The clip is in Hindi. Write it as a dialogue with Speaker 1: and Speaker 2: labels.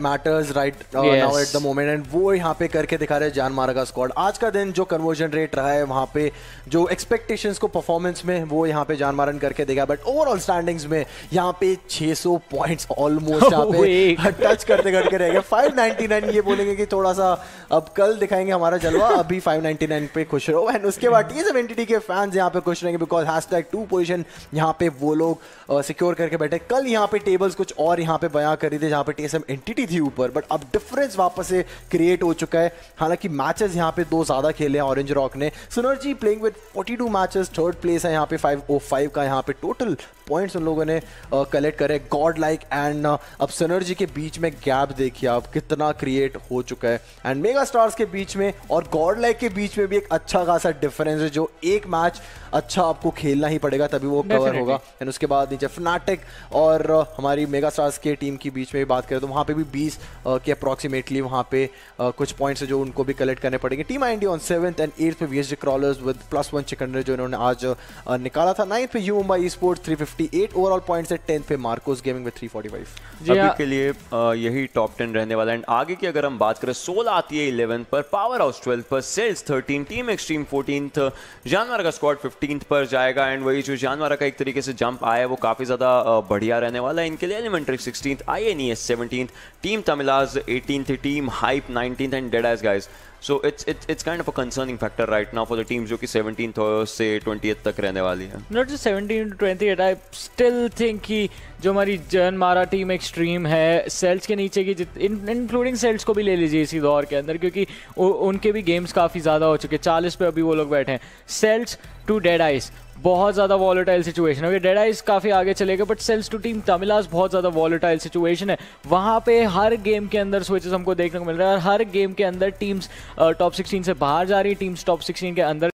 Speaker 1: Matters right now at the moment and वो यहाँ पे करके दिखा रहे हैं जान मारा का स्क्वाड आज का दिन जो कन्वर्जन रेट रहा है वहाँ पे जो एक्सपेक्टेशंस को परफॉर्मेंस में वो यहाँ पे जान मारन करके दिखा बट ओवरऑल स्टैंडिंग्स में यहाँ पे 600 पॉइंट्स ऑलमोस्ट यहाँ पे टच करते करके रह गए. 599 ये बोलेंगे कि थोड़ा सा अब कल दिखाएँगे हमारा जलवा अभी 599 पे खुश रहो। एंड उसके बाद टी एंटिटी के फैंस यहाँ पे खुश रहेंगे because hashtag two position यहाँ पे वो लोग सिक्योर करके बैठे। कल यहाँ पे टेबल्स कुछ और यहाँ पे बयां करी थे जहाँ पे टी एस एंटिटी थी ऊपर। बट अब डिफरेंस वापस से क्रिएट हो चुका है। हालाँकि मैचेस यहाँ पे दो ज़्यादा खेले हैं ऑरेंज रॉक ने। सुनर्जी playing with 42 matches third place है यहाँ पे 505 का यहाँ पे टोटल पॉइंट्स उन लोगों ने कलेक्ट करे। गॉड लाइक एंड अब सनर्जी के बीच में गैप देखिए आप कितना क्रिएट हो चुका है। एंड मेगा स्टार्स के बीच में और गॉड लाइक के बीच में भी एक अच्छा खासा डिफरेंस है जो एक मैच अच्छा आपको खेलना ही पड़ेगा तभी वो कवर होगा। एंड उसके बाद नीचे फनाटिक और हमारी मेगा स्टार्स के टीम के बीच में भी बात करें तो वहाँ पे भी बीस के अप्रॉक्सीमेटली वहाँ पे कुछ पॉइंट्स है जो उनको भी कलेक्ट करने पड़ेंगे। Team I on seventh and eighth पे V crawlers with plus one chicken जो इन्होंने आज निकाला था। नाइन्थ पे U Mumbai sports three 58 overall points है। 10th पे मार्कोस गेमिंग विद 345
Speaker 2: जी अभी के लिए यही टॉप टेन रहने वाला है। एंड आगे की अगर हम बात करें सोलह आती है 11th पर पावर हाउस 12th पर सेल्स 13 टीम एक्सट्रीम 14th जानवर का स्क्वाड 15th पर जाएगा एंड वही जो जानवर का एक तरीके से जंप आया वो काफ़ी ज़्यादा बढ़िया रहने वाला है। इनके लिए elementary sixteen I N E S team तमिलाज eighteen team hype nineteen and dead guys so it's it's it's kind of a concerning factor right now for the teams जो कि 17th से 20th तक रहने वाली है।
Speaker 3: Not just 17 to 28 I still think कि जो हमारी जन मारा टीम एक्सट्रीम है सेल्स के नीचे की इंक्लूडिंग सेल्स को भी ले लीजिए इसी दौर के अंदर क्योंकि उ, उनके भी गेम्स काफ़ी ज़्यादा हो चुके हैं। चालीस पे अभी वो लोग बैठे हैं। सेल्स टू डेड आइस बहुत ज़्यादा वॉलेटाइल सिचुएशन है। डेड आइस काफ़ी आगे चले गए बट सेल्स टू टीम तमिलास बहुत ज़्यादा वॉलेटाइल सिचुएशन है। वहाँ पे हर गेम के अंदर स्विचेस हमको देखने को मिल रहा है और हर गेम के अंदर टीम्स टॉप सिक्सटीन से बाहर जा रही है। टीम्स टॉप सिक्सटीन के अंदर